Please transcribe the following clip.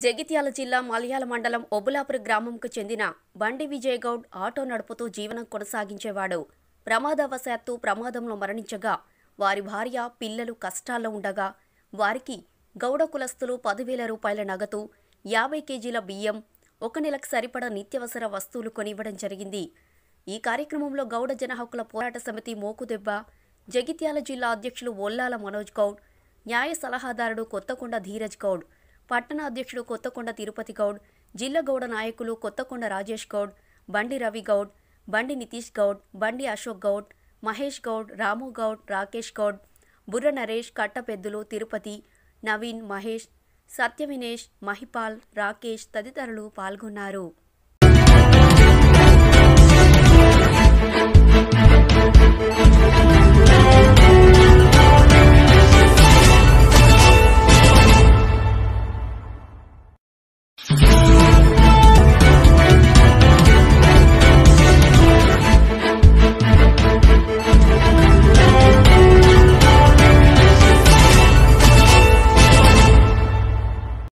జగిత్యాల జిల్లా మలయాళ మండలం ఒబులాపురి గ్రామంకు చెందిన బండి విజయ్ గౌడ్ ఆటో నడుపుతూ జీవనం కొనసాగించేవాడు. ప్రమాదవశాత్తు ప్రమాదంలో మరణించగా వారి భార్య పిల్లలు కష్టాల్లో ఉండగా వారికి గౌడ కులస్తులు పదివేల రూపాయల నగదు యాభై కేజీల బియ్యం ఒక నెలకు సరిపడా నిత్యవసర వస్తువులు కొనివ్వడం జరిగింది. ఈ కార్యక్రమంలో గౌడ జనహక్కుల పోరాట సమితి మోకుదెబ్బ జగిత్యాల జిల్లా అధ్యక్షులు ఒల్లాల మనోజ్ గౌడ్ న్యాయ సలహాదారుడు కొత్తకొండ ధీరజ్ గౌడ్ పట్టణ అధ్యక్షుడు కొత్తకొండ తిరుపతి గౌడ్ జిల్లా గౌడ నాయకులు కొత్తకొండ రాజేష్ గౌడ్ బండి రవి గౌడ్ బండి నితీష్ గౌడ్ బండి అశోక్ గౌడ్ మహేష్ గౌడ్ రాము గౌడ్ రాకేష్ గౌడ్ బుర్ర నరేష్ కట్టపెద్దులు తిరుపతి నవీన్ మహేష్ సత్యవినేష్ మహిపాల్ రాకేష్ తదితరులు పాల్గొన్నారు.